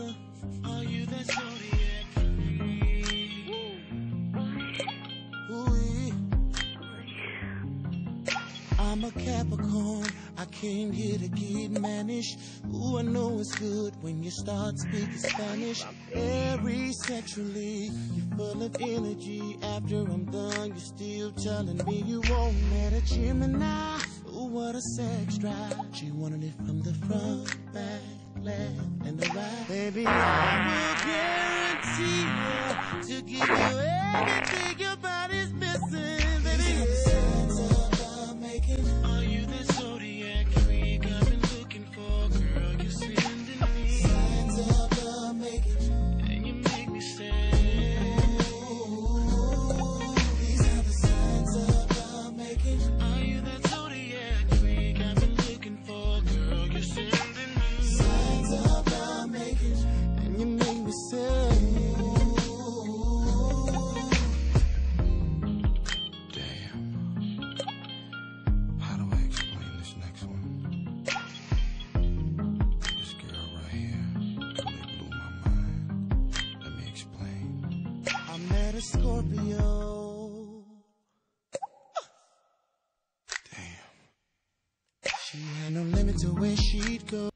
Cancer? Are you that zodiac? I'm a Capricorn. I came here to get mannish. Ooh, I know it's good when you start speaking Spanish. Very sexually, you're full of energy. After I'm done, you're still telling me you won't let a Gemini. Ooh, what a sex drive. She wanted it from the front, back, left, and the right. Baby, met a Scorpio. Damn. She had no limit to where she'd go.